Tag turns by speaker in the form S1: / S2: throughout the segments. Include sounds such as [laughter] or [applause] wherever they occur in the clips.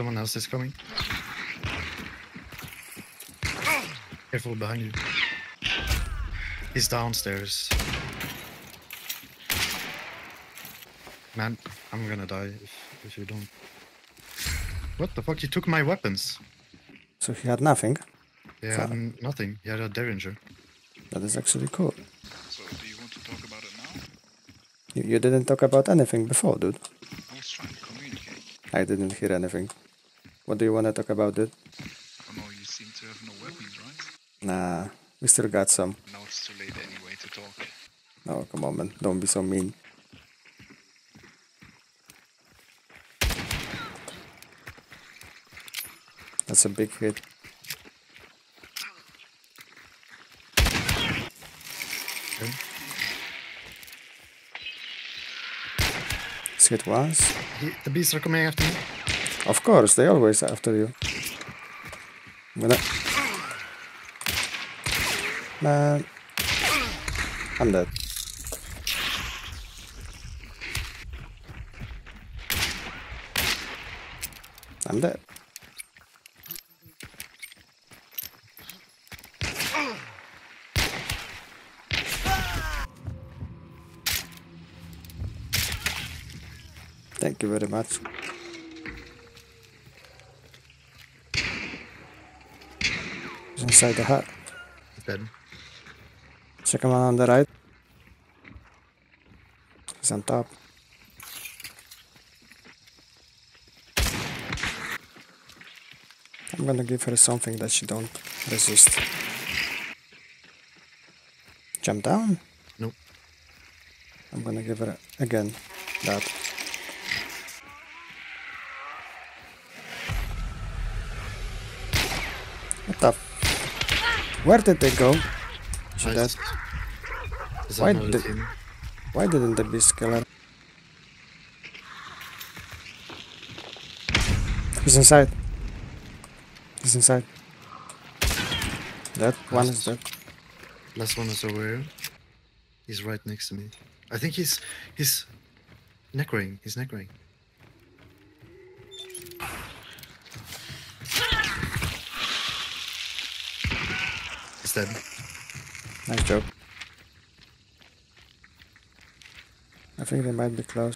S1: Someone else is coming. Careful behind you. He's downstairs. Man, I'm gonna die if, if you don't. What the fuck? You took my weapons.
S2: So he had nothing.
S1: Yeah,
S2: Fuck.
S1: n- nothing. He had a derringer.
S2: That is actually cool.
S3: So, do you want to talk about it now?
S2: You, you didn't talk about anything before, dude.
S3: I was trying to communicate.
S2: I didn't hear anything. What do you want to talk about, dude?
S3: I know you seem to have no weapons, right?
S2: Nah, we still got some.
S3: Now it's too late anyway to talk.
S2: No, come on, man. Don't be so mean. That's a big hit.
S1: Okay.
S2: It's hit once.
S1: The beasts are coming after me.
S2: Of course, they always after you. I'm. Man. I'm dead. I'm dead. Thank you very much. Inside the hut.
S1: Dead.
S2: Second one on the right. He's on top. I'm gonna give her something that she don't resist. Jump down?
S1: Nope.
S2: I'm gonna give her again that. What the? Where did they go? Dead.
S1: Nice.
S2: Why did-. Why didn't the beast kill her? He's inside. He's inside. That one is dead.
S1: Last one is over here. He's right next to me. I think he's he's neck ring. He's neck ring. He's dead.
S2: Nice job. I think they might be close.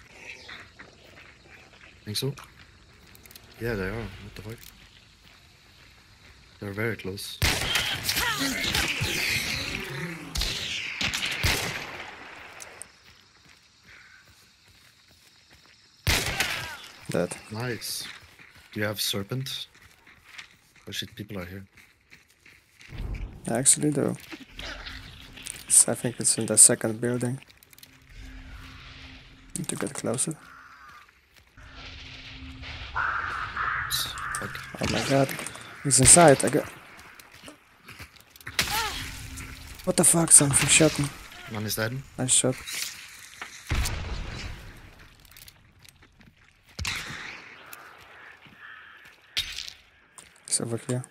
S1: Think so? Yeah, they are. What the fuck? They're very close.
S2: Dead.
S1: Nice. Do you have serpent? Oh shit, people are here.
S2: Actually do. It's- I think it's in the second building. Need to get closer. Oh my god. He's inside. I got. What the fuck? Something shot me.
S1: One is dead.
S2: Nice shot. He's over here.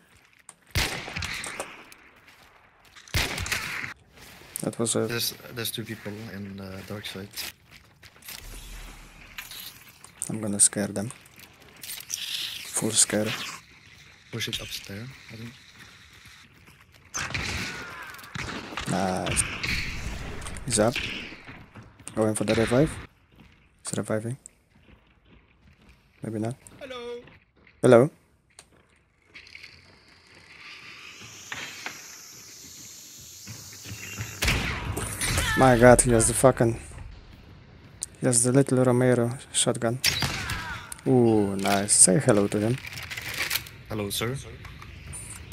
S2: That was a.
S1: There's there's two people in uh, dark side.
S2: I'm gonna scare them. Full scare.
S1: Push it upstairs. I think.
S2: Nice. He's up. Going for the revive. He's reviving. Maybe not.
S3: Hello.
S2: Hello. My god, he has the fucking... He has the little Romero shotgun. Ooh, nice. Say hello to him.
S1: Hello, sir.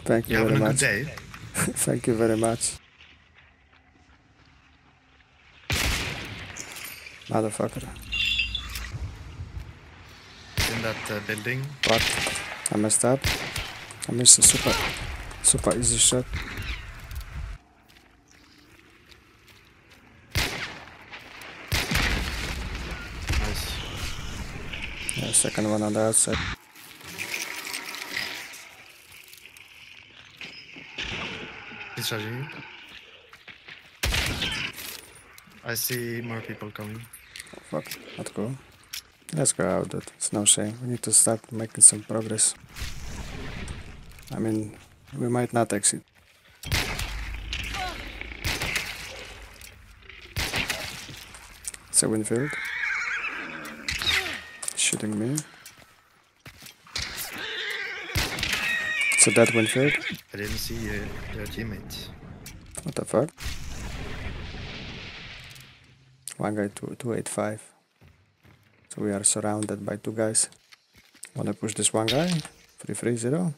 S2: Thank you
S1: You
S2: very
S1: having a good
S2: much.
S1: day? [laughs]
S2: Thank you very much. Motherfucker.
S1: In that uh, building.
S2: What? I messed up. I missed a super, super easy shot.
S1: Nice.
S2: Yeah, second one on the outside.
S1: He's charging. I see more people coming.
S2: Fuck, not cool. Let's go out, dude. It's no shame. We need to start making some progress. I mean, we might not exit. It's a Winfield. Shooting me. A dead Winfield.
S1: I didn't see uh, their teammate.
S2: What the fuck? One guy, two, 285. So we are surrounded by two guys. Wanna push this one guy? 330.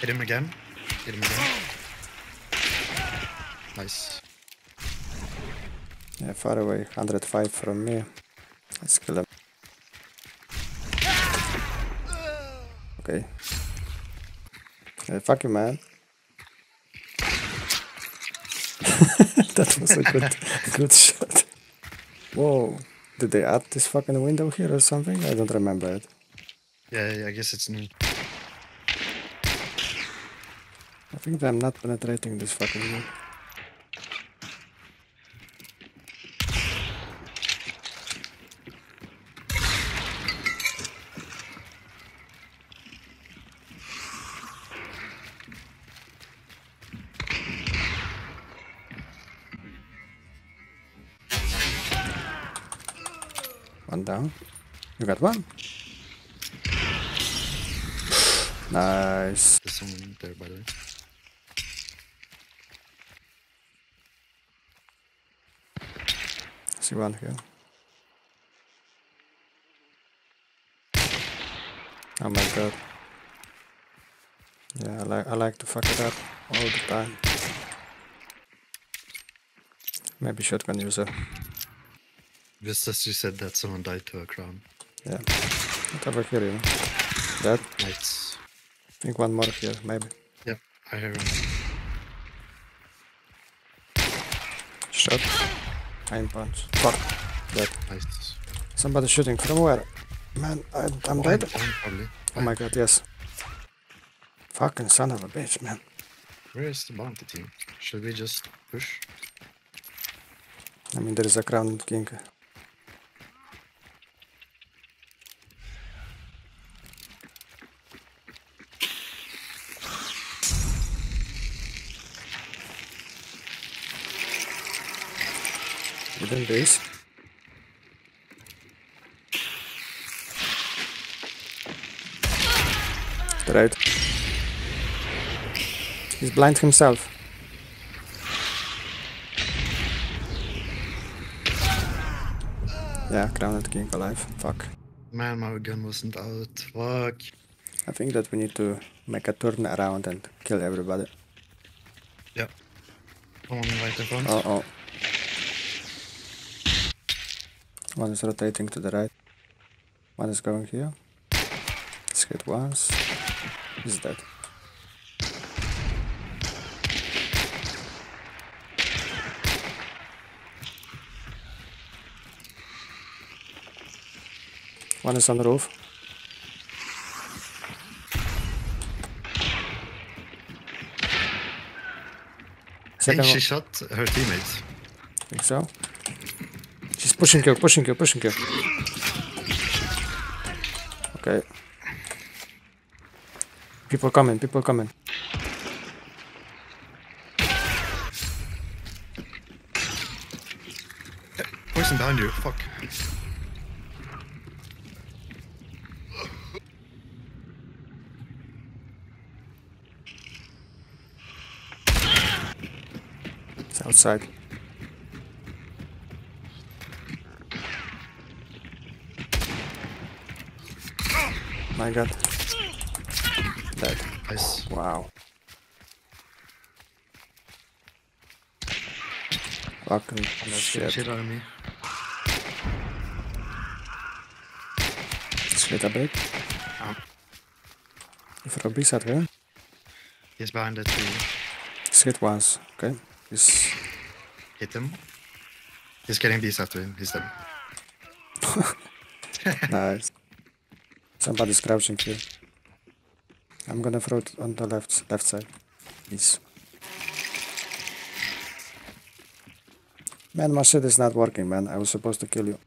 S1: Hit him again. Hit him again. Nice.
S2: Yeah, far away. 105 from me. Let's kill him. Okay. Yeah, fuck you, man. [laughs] that was a good, [laughs] good shot. Whoa. Did they add this fucking window here or something? I don't remember it.
S1: Yeah, yeah, I guess it's new.
S2: I think I'm not penetrating this fucking room. Down. You got one. Nice.
S1: There's someone there, by the way.
S2: See one here. Oh my god. Yeah, I like I like to fuck it up all the time. Maybe shotgun user.
S1: Just as you said that, someone died to a crown.
S2: Yeah. What over here, you know? That.
S1: Nice.
S2: I think one more here, maybe.
S1: Yep, I hear him.
S2: Shot. Nine punch. Fuck. Dead.
S1: Nice.
S2: Somebody shooting from where? Man, I, I'm dead. Oh my god, yes. Fucking son of a bitch, man.
S1: Where is the bounty team? Should we just push?
S2: I mean, there is a crown king. Within base. Right. He's blind himself. Yeah, Crowned King alive. Fuck.
S1: Man, my gun wasn't out. Fuck.
S2: I think that we need to make a turn around and kill everybody.
S1: Yep. Someone right in front.
S2: Uh oh. One is rotating to the right. One is going here. Let's hit once. He's dead. One is on the roof.
S1: I think
S2: Second
S1: she shot her teammate.
S2: Think so. Pushing you, pushing you, pushing you. Okay. People coming, people coming.
S1: Poison behind you. Fuck.
S2: It's outside. Oh my god. Dead.
S1: Nice.
S2: Wow. Fucking
S1: Shit.
S2: shit.
S1: Shit out of me.
S2: Shit a bit.
S1: Oh.
S2: Throw beast at him.
S1: He's behind that tree.
S2: Hit once. Okay. He's
S1: Hit him. He's getting bees after him. He's dead. [laughs] [laughs]
S2: nice. Somebody's crouching here. I'm gonna throw it on the left left side. Please. Man, my shit is not working, man. I was supposed to kill you.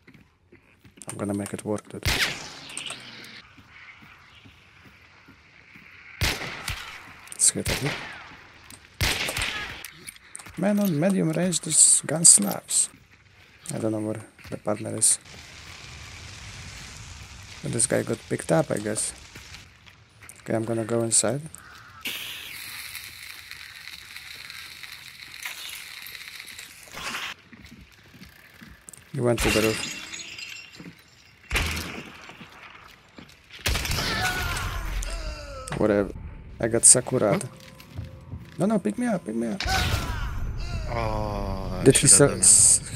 S2: I'm gonna make it work, dude. Let's hit it. Man, on medium range, this gun slaps. I don't know where the partner is. But this guy got picked up, I guess. Okay, I'm gonna go inside. He went to the roof. Whatever. I got Sakurada. No, no, pick me up, pick me up.
S1: Oh,
S2: Did he, se-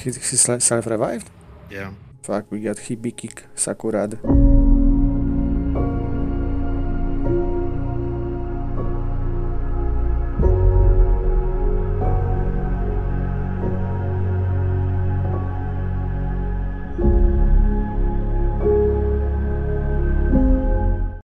S2: he, he self revived?
S1: that. Yeah.
S2: Fuck, we got Hibiki Sakurada.